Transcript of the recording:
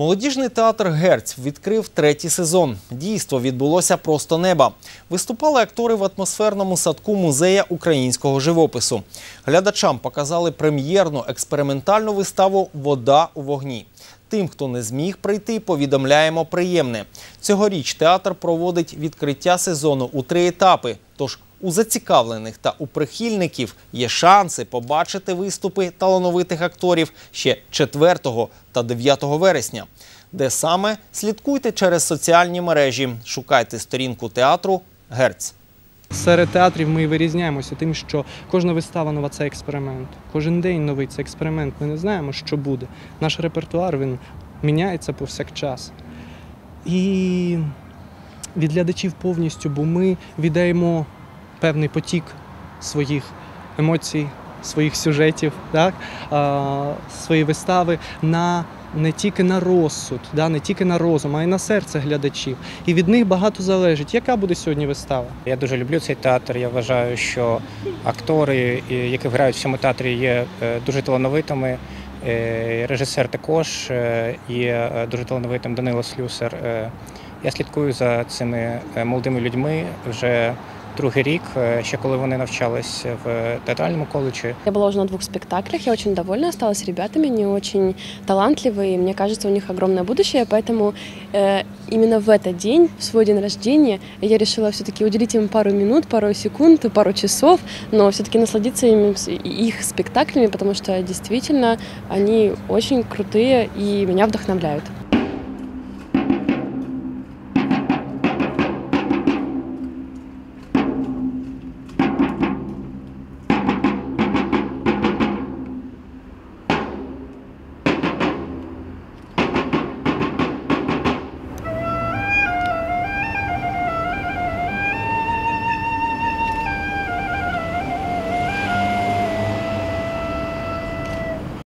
Молодіжний театр Герць відкрив третій сезон. Дійство відбулося просто неба. Виступали актори в атмосферному садку музея українського живопису. Глядачам показали прем'єрну експериментальну виставу Вода у вогні. Тим, хто не зміг прийти, повідомляємо приємне. Цьогоріч театр проводить відкриття сезону у три етапи. Тож у зацікавлених та у прихильників є шанси побачити виступи талановитих акторів ще 4 та 9 вересня. Де саме слідкуйте через соціальні мережі, шукайте сторінку театру Герць. Серед театрів ми вирізняємося тим, що кожна вистава нова це експеримент. Кожен день новий це експеримент. Ми не знаємо, що буде. Наш репертуар він міняється повсякчас. І від глядачів повністю, бо ми віддаємо певний потік своїх емоцій, своїх сюжетів, так? свої вистави на. Не тільки на розсуд, да, не тільки на розум, а й на серце глядачів. І від них багато залежить, яка буде сьогодні вистава. Я дуже люблю цей театр. Я вважаю, що актори, які грають в цьому театрі, є е, дуже талановитими. Е, Режисер також е, є дуже талановитим Данило Слюсар. Я слідкую за цими молодими людьми вже другий рік, ще коли вони навчались в театральному коледжі. Я была уже на двух спектаклях, я очень довольна осталась ребятами, они очень талантливые, и мне кажется, у них огромное будущее, поэтому э, именно в этот день, в свой день рождения, я решила все-таки уделить им пару минут, пару секунд, пару часов, но все-таки насладиться ими, их спектаклями, потому что действительно они очень крутые и меня вдохновляют.